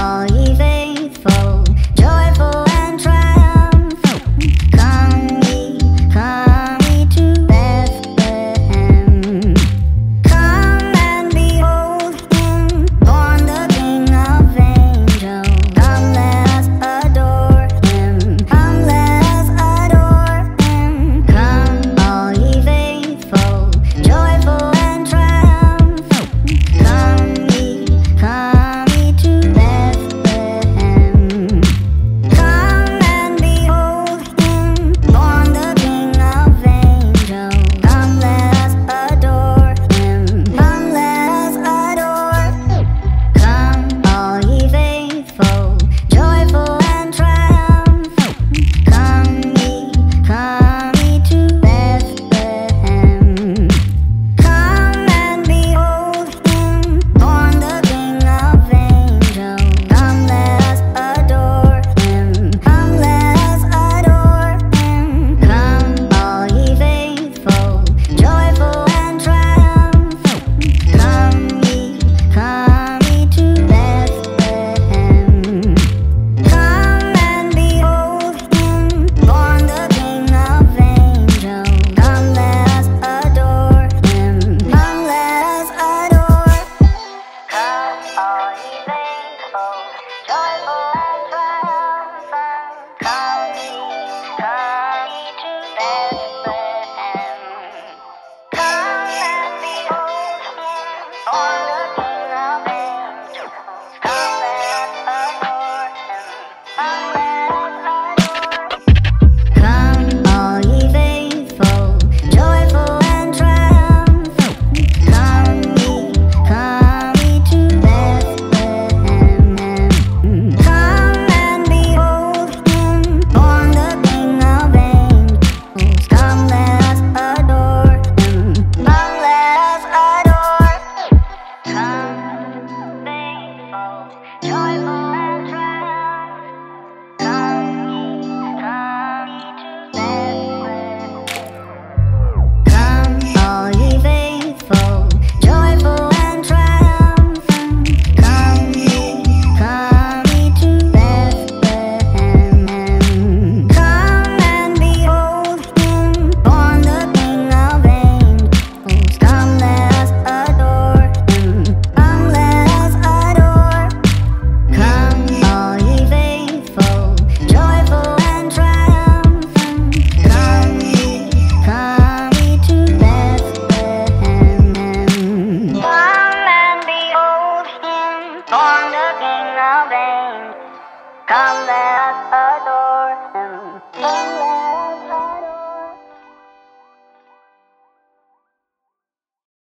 all Come let us